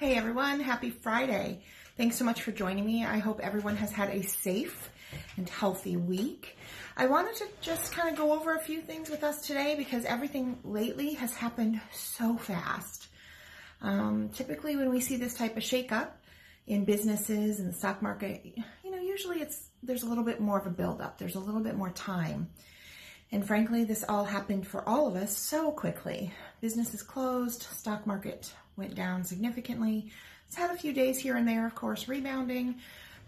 Hey everyone, happy Friday. Thanks so much for joining me. I hope everyone has had a safe and healthy week. I wanted to just kind of go over a few things with us today because everything lately has happened so fast. Um, typically when we see this type of shakeup in businesses and the stock market, you know, usually it's there's a little bit more of a buildup. There's a little bit more time. And frankly, this all happened for all of us so quickly. Businesses closed, stock market went down significantly. It's had a few days here and there, of course, rebounding,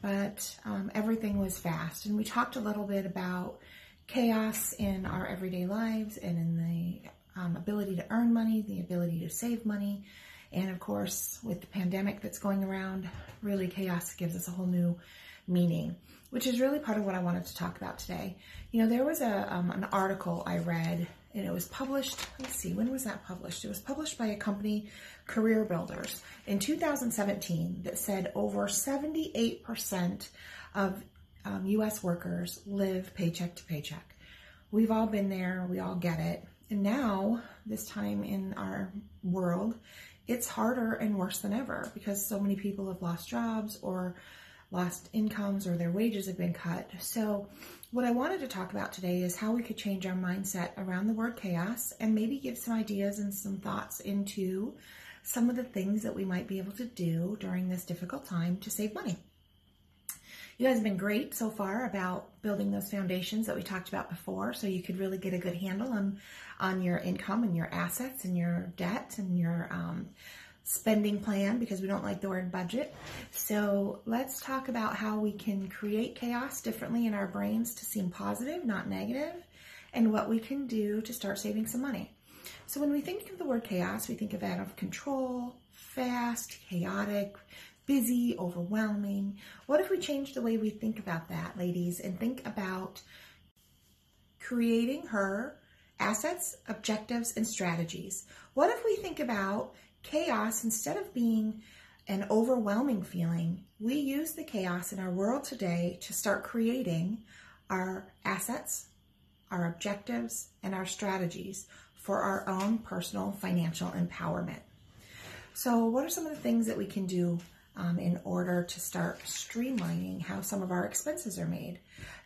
but um, everything was fast. And we talked a little bit about chaos in our everyday lives and in the um, ability to earn money, the ability to save money. And of course, with the pandemic that's going around, really chaos gives us a whole new meaning, which is really part of what I wanted to talk about today. You know, there was a um, an article I read, and it was published. Let's see, when was that published? It was published by a company, Career Builders, in 2017, that said over 78% of um, U.S. workers live paycheck to paycheck. We've all been there. We all get it. And now, this time in our world, it's harder and worse than ever because so many people have lost jobs or lost incomes or their wages have been cut. So, what I wanted to talk about today is how we could change our mindset around the word chaos and maybe give some ideas and some thoughts into some of the things that we might be able to do during this difficult time to save money. You guys have been great so far about building those foundations that we talked about before so you could really get a good handle on, on your income and your assets and your debt and your um, spending plan because we don't like the word budget. So let's talk about how we can create chaos differently in our brains to seem positive, not negative, and what we can do to start saving some money. So when we think of the word chaos, we think of out of control, fast, chaotic, busy, overwhelming. What if we change the way we think about that, ladies, and think about creating her assets, objectives, and strategies? What if we think about chaos, instead of being an overwhelming feeling, we use the chaos in our world today to start creating our assets, our objectives, and our strategies for our own personal financial empowerment. So, what are some of the things that we can do um, in order to start streamlining how some of our expenses are made?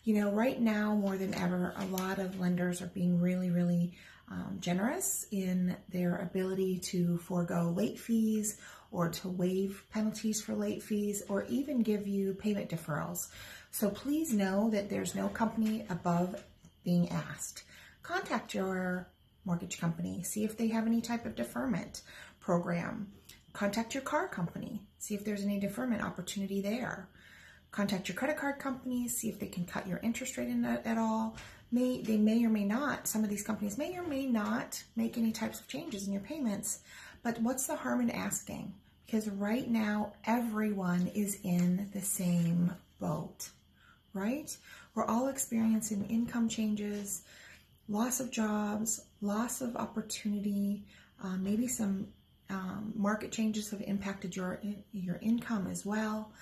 You know, right now, more than ever, a lot of lenders are being really, really um, generous in their ability to forego late fees or to waive penalties for late fees or even give you payment deferrals. So please know that there's no company above being asked. Contact your mortgage company, see if they have any type of deferment program. Contact your car company, see if there's any deferment opportunity there. Contact your credit card companies, see if they can cut your interest rate in at all. May they may or may not some of these companies may or may not make any types of changes in your payments. But what's the harm in asking? Because right now everyone is in the same boat right? We're all experiencing income changes loss of jobs loss of opportunity uh, maybe some um, market changes have impacted your your income as well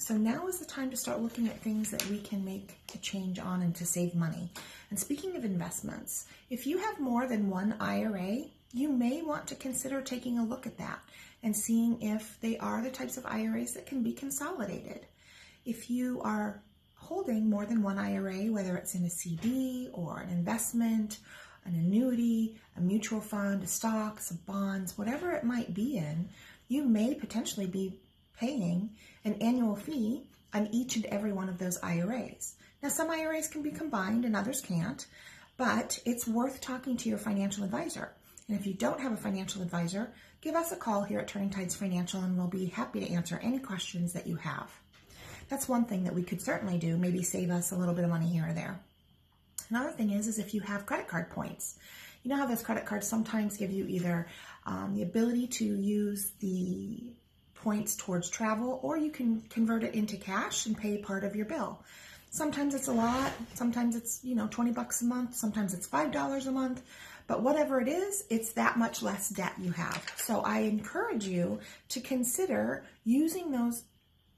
so now is the time to start looking at things that we can make a change on and to save money. And speaking of investments, if you have more than one IRA, you may want to consider taking a look at that and seeing if they are the types of IRAs that can be consolidated. If you are holding more than one IRA, whether it's in a CD or an investment, an annuity, a mutual fund, a stocks, a bonds, whatever it might be in, you may potentially be paying an annual fee on each and every one of those IRAs. Now, some IRAs can be combined and others can't, but it's worth talking to your financial advisor. And if you don't have a financial advisor, give us a call here at Turning Tides Financial and we'll be happy to answer any questions that you have. That's one thing that we could certainly do, maybe save us a little bit of money here or there. Another thing is, is if you have credit card points. You know how those credit cards sometimes give you either um, the ability to use the points towards travel, or you can convert it into cash and pay part of your bill. Sometimes it's a lot, sometimes it's, you know, 20 bucks a month, sometimes it's $5 a month, but whatever it is, it's that much less debt you have. So I encourage you to consider using those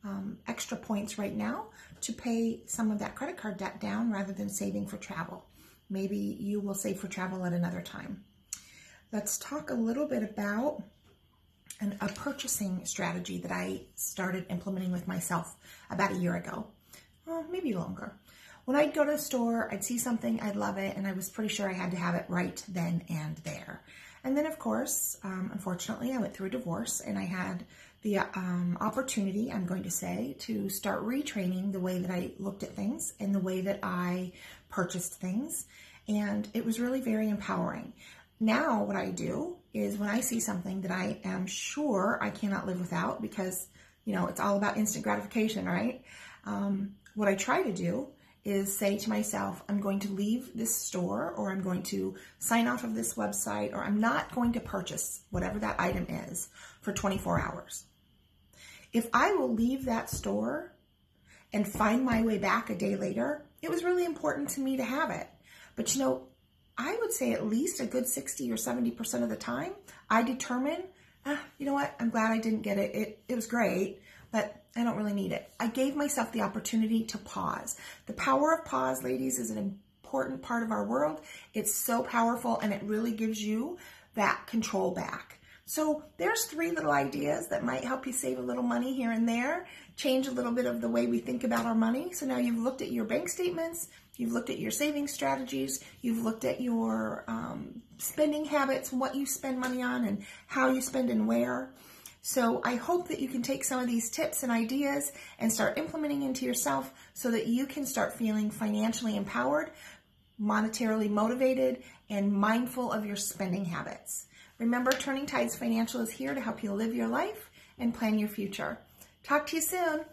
um, extra points right now to pay some of that credit card debt down rather than saving for travel. Maybe you will save for travel at another time. Let's talk a little bit about an, a purchasing strategy that I started implementing with myself about a year ago, well, maybe longer. When I'd go to the store, I'd see something, I'd love it, and I was pretty sure I had to have it right then and there. And then, of course, um, unfortunately, I went through a divorce and I had the um, opportunity, I'm going to say, to start retraining the way that I looked at things and the way that I purchased things. And it was really very empowering. Now, what I do is when I see something that I am sure I cannot live without because, you know, it's all about instant gratification, right? Um, what I try to do is say to myself, I'm going to leave this store or I'm going to sign off of this website or I'm not going to purchase whatever that item is for 24 hours. If I will leave that store and find my way back a day later, it was really important to me to have it. But you know, I would say at least a good 60 or 70% of the time, I determine, ah, you know what, I'm glad I didn't get it. It, it was great, but I don't really need it. I gave myself the opportunity to pause. The power of pause, ladies, is an important part of our world. It's so powerful and it really gives you that control back. So there's three little ideas that might help you save a little money here and there, change a little bit of the way we think about our money. So now you've looked at your bank statements, you've looked at your saving strategies, you've looked at your um, spending habits, what you spend money on and how you spend and where. So I hope that you can take some of these tips and ideas and start implementing into yourself so that you can start feeling financially empowered, monetarily motivated, and mindful of your spending habits. Remember, Turning Tides Financial is here to help you live your life and plan your future. Talk to you soon.